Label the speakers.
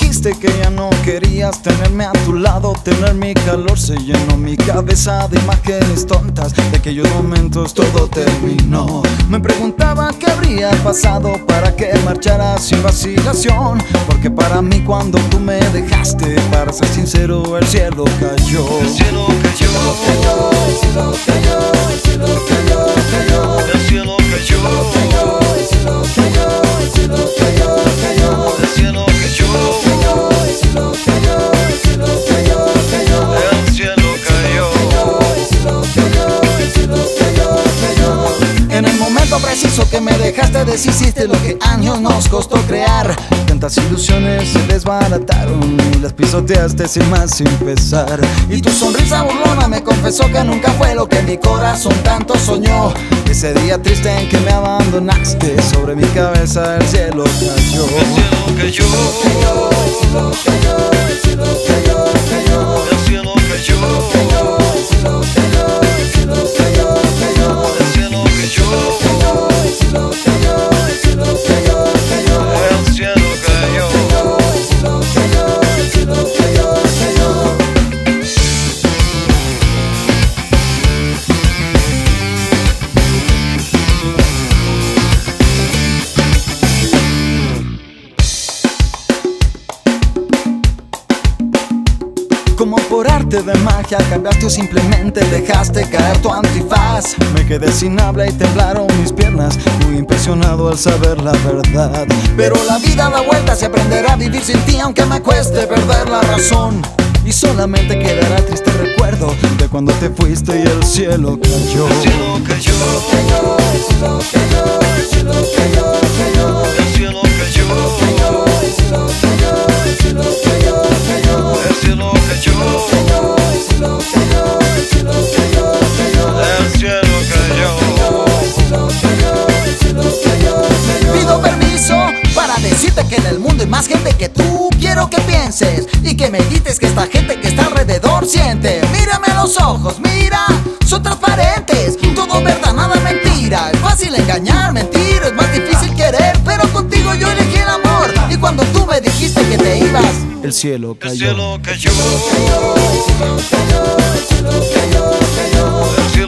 Speaker 1: dijiste que ya no querías tenerme a tu lado, tener mi calor se llenó mi cabeza de imágenes tontas. De aquellos momentos todo terminó. Me preguntaba qué habría pasado para que marchara sin vacilación. Porque para mí cuando tú me dejaste, para ser sincero, el cielo cayó.
Speaker 2: El cielo cayó.
Speaker 1: El cielo preciso que me dejaste deshiciste lo que años nos costó crear. Tantas ilusiones se desbarataron y las pisoteaste sin más empezar Y tu sonrisa burlona me confesó que nunca fue lo que mi corazón tanto soñó. Ese día triste en que me abandonaste sobre mi cabeza el cielo cayó.
Speaker 2: El cielo cayó.
Speaker 1: El cielo cayó, de magia cambiaste o simplemente dejaste caer tu antifaz. Me quedé sin habla y temblaron mis piernas Muy impresionado al saber la verdad. Pero la vida da vueltas y aprenderá a vivir sin ti Aunque me cueste perder la razón. Y solamente quedará triste recuerdo De cuando te fuiste y el cielo cayó.
Speaker 2: El cielo cayó.
Speaker 1: El cielo cayó, el cielo cayó, pienses y que medites que esta gente que está alrededor siente. Mírame a los ojos, mira, son transparentes. Todo verdad, nada mentira. Es fácil engañar, mentir, es más difícil querer. Pero contigo yo elegí el amor. Y cuando tú me dijiste que te ibas El cielo
Speaker 2: El
Speaker 1: cayó.
Speaker 2: cielo cayó.
Speaker 1: El cielo cayó, el cielo cayó,
Speaker 2: cayó
Speaker 1: El cielo cayó.